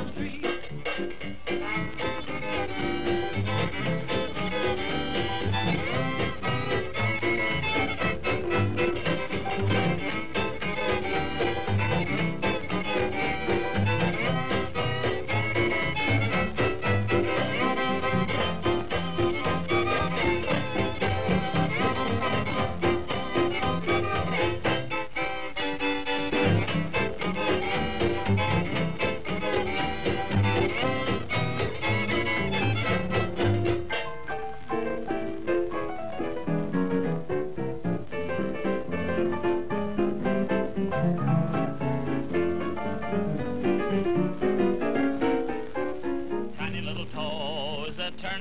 Three.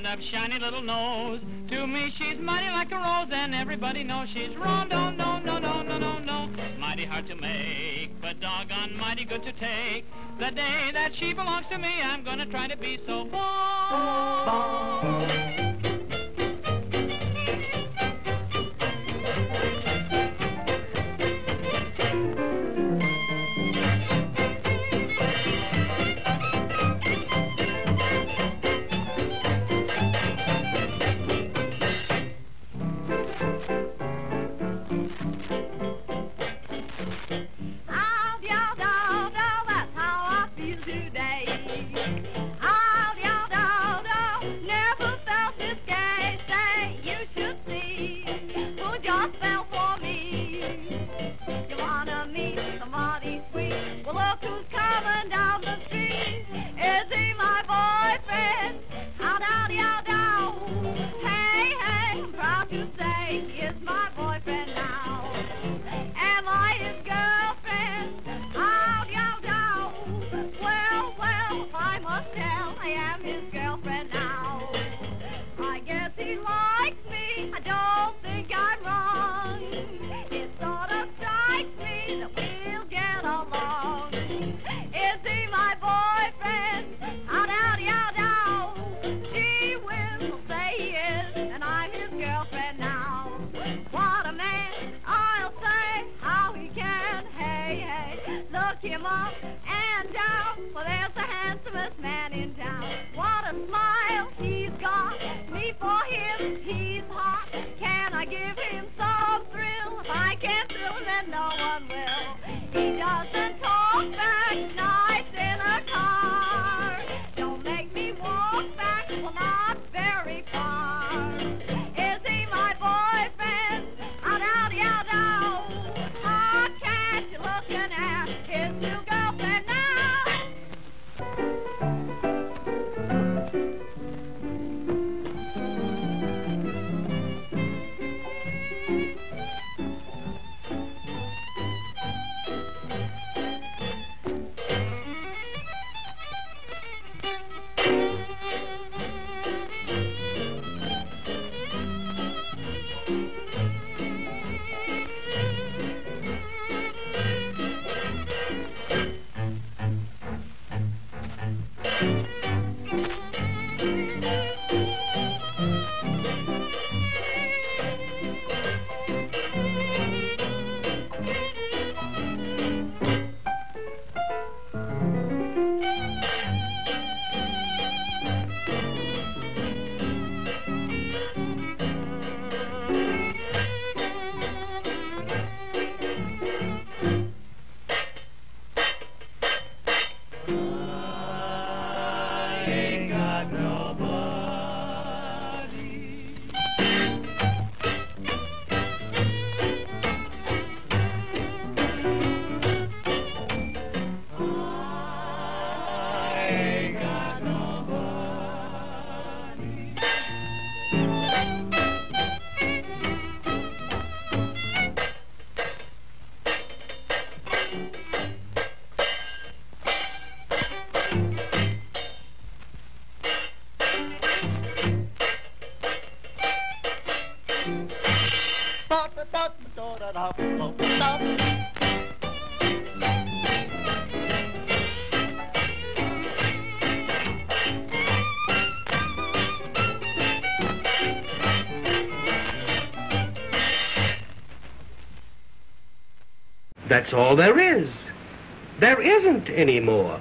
up shiny little nose. To me, she's mighty like a rose, and everybody knows she's wrong. No, no, no, no, no, no, no. Mighty hard to make, but doggone mighty good to take. The day that she belongs to me, I'm gonna try to be so bold. man in town. What a smile he's got. Me for him, he's hot. Can I give him some thrill? I can't thrill him then no one will. He does That's all there is. There isn't any more.